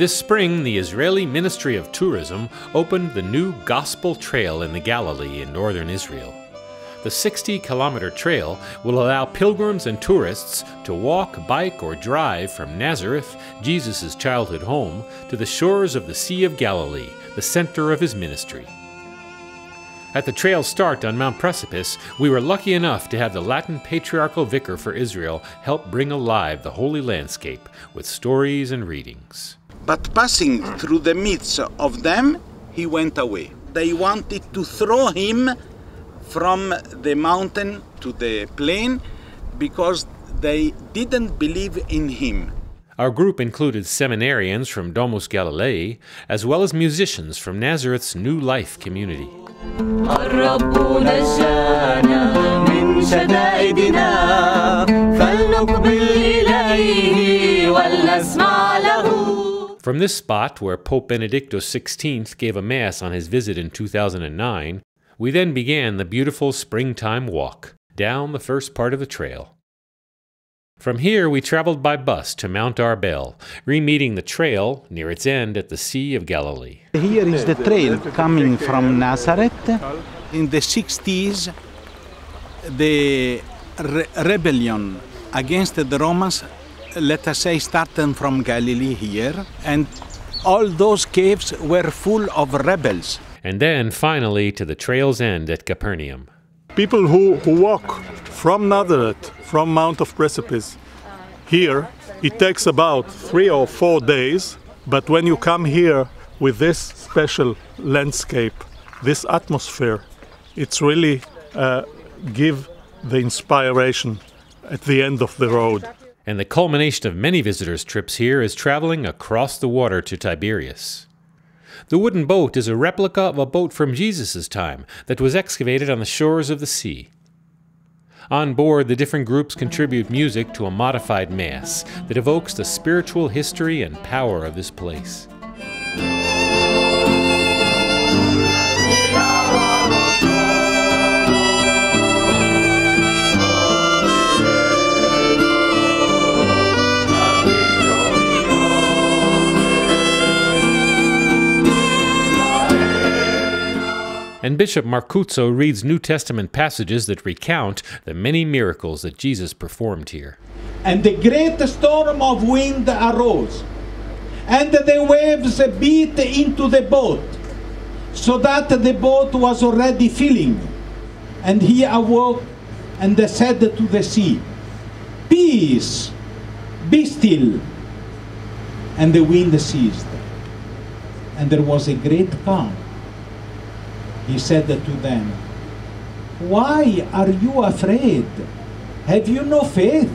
This spring, the Israeli Ministry of Tourism opened the new Gospel Trail in the Galilee in northern Israel. The 60 kilometer trail will allow pilgrims and tourists to walk, bike, or drive from Nazareth, Jesus' childhood home, to the shores of the Sea of Galilee, the center of his ministry. At the trail's start on Mount Precipice, we were lucky enough to have the Latin Patriarchal Vicar for Israel help bring alive the holy landscape with stories and readings. But passing through the midst of them, he went away. They wanted to throw him from the mountain to the plain because they didn't believe in him. Our group included seminarians from Domus Galilaeae, as well as musicians from Nazareth's New Life community. From this spot, where Pope Benedictus XVI gave a Mass on his visit in 2009, we then began the beautiful springtime walk down the first part of the trail. From here, we traveled by bus to Mount Arbel, re-meeting the trail near its end at the Sea of Galilee. Here is the trail coming from Nazareth. In the 60s, the re rebellion against the Romans, let us say, starting from Galilee here, and all those caves were full of rebels and then finally to the trail's end at Capernaum. People who, who walk from Nazareth, from Mount of Precipice, here, it takes about three or four days, but when you come here with this special landscape, this atmosphere, it's really uh, give the inspiration at the end of the road. And the culmination of many visitors' trips here is traveling across the water to Tiberias. The wooden boat is a replica of a boat from Jesus' time that was excavated on the shores of the sea. On board, the different groups contribute music to a modified mass that evokes the spiritual history and power of this place. And Bishop Marcuzzo reads New Testament passages that recount the many miracles that Jesus performed here. And the great storm of wind arose, and the waves beat into the boat, so that the boat was already filling. And he awoke and said to the sea, Peace, be still. And the wind ceased, and there was a great calm he said to them, Why are you afraid? Have you no faith?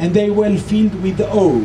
And they were filled with awe.